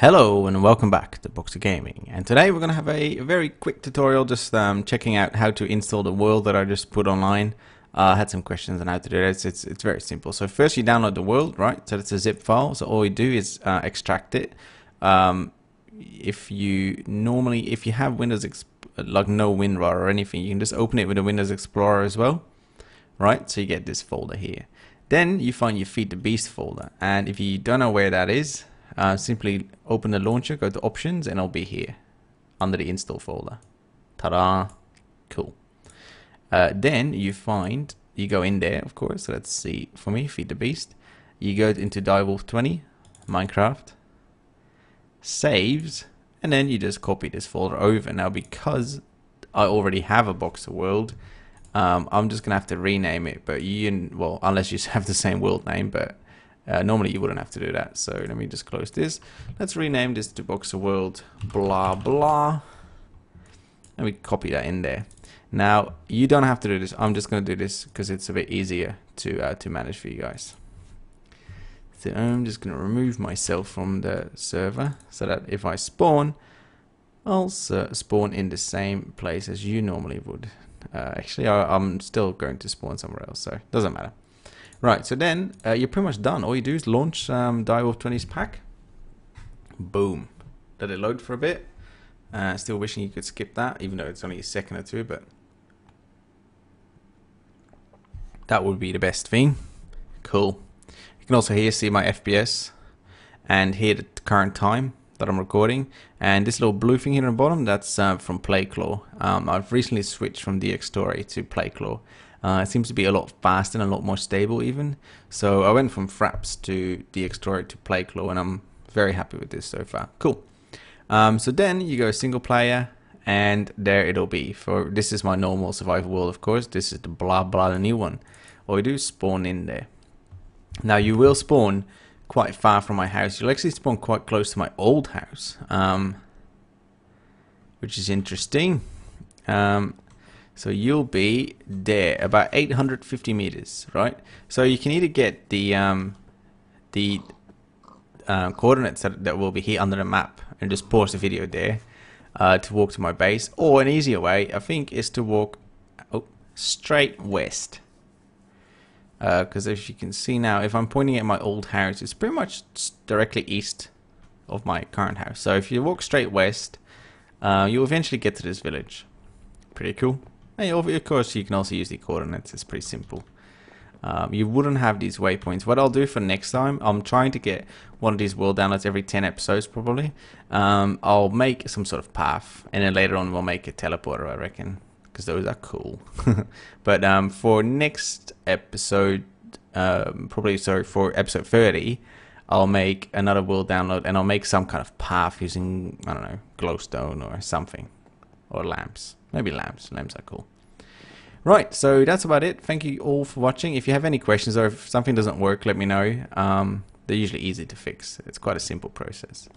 Hello and welcome back to Boxer Gaming and today we're going to have a very quick tutorial just um, checking out how to install the world that I just put online. Uh, I had some questions on how to do it. It's, it's, it's very simple. So first you download the world, right? So it's a zip file. So all you do is uh, extract it. Um, if you normally, if you have Windows, like no WinRAR or anything, you can just open it with a Windows Explorer as well, right? So you get this folder here. Then you find your Feed the Beast folder. And if you don't know where that is, uh, simply open the launcher, go to options, and it'll be here under the install folder. Ta-da! Cool. Uh, then you find, you go in there, of course, so let's see, for me, Feed the Beast. You go into Direwolf 20, Minecraft, saves, and then you just copy this folder over. Now, because I already have a Boxer World, um, I'm just going to have to rename it, but you, well, unless you have the same world name, but uh, normally you wouldn't have to do that. So let me just close this. Let's rename this to Boxer World blah blah. And we copy that in there. Now you don't have to do this. I'm just going to do this because it's a bit easier to uh, to manage for you guys. So I'm just going to remove myself from the server so that if I spawn, I'll spawn in the same place as you normally would. Uh, actually, I, I'm still going to spawn somewhere else, so doesn't matter. Right, so then uh, you're pretty much done. All you do is launch um, Direwolf 20's pack. Boom. Let it load for a bit. Uh, still wishing you could skip that, even though it's only a second or two, but that would be the best thing. Cool. You can also here see my FPS and here the current time that I'm recording. And this little blue thing here on the bottom, that's uh, from Playclaw. Um, I've recently switched from DxTory to Playclaw. Uh, it seems to be a lot faster and a lot more stable even. So I went from Fraps to DxTory to Playclaw and I'm very happy with this so far. Cool. Um, so then you go single player and there it'll be. For This is my normal survival world of course. This is the blah blah the new one. All you do spawn in there. Now you will spawn quite far from my house. You'll actually spawn quite close to my old house. Um, which is interesting. Um, so you'll be there, about 850 meters, right? So you can either get the um, the uh, coordinates that, that will be here under the map and just pause the video there uh, to walk to my base, or an easier way, I think, is to walk oh, straight west. Because uh, as you can see now, if I'm pointing at my old house, it's pretty much directly east of my current house. So if you walk straight west, uh, you'll eventually get to this village. Pretty cool. Hey, of course, you can also use the coordinates. It's pretty simple. Um, you wouldn't have these waypoints. What I'll do for next time, I'm trying to get one of these world downloads every 10 episodes probably. Um, I'll make some sort of path, and then later on we'll make a teleporter, I reckon, because those are cool. but um, for next episode, um, probably, sorry, for episode 30, I'll make another world download, and I'll make some kind of path using, I don't know, glowstone or something, or lamps. Maybe lamps. Lamps are cool. Right, so that's about it. Thank you all for watching. If you have any questions or if something doesn't work, let me know. Um, they're usually easy to fix. It's quite a simple process.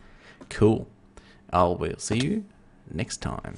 Cool. I will see you next time.